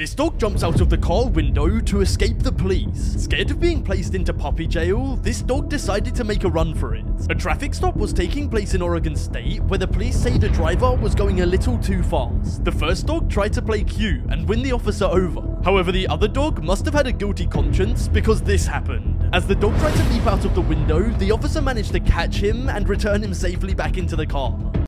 This dog jumps out of the car window to escape the police. Scared of being placed into puppy jail, this dog decided to make a run for it. A traffic stop was taking place in Oregon State where the police say the driver was going a little too fast. The first dog tried to play cute and win the officer over. However, the other dog must have had a guilty conscience because this happened. As the dog tried to leap out of the window, the officer managed to catch him and return him safely back into the car.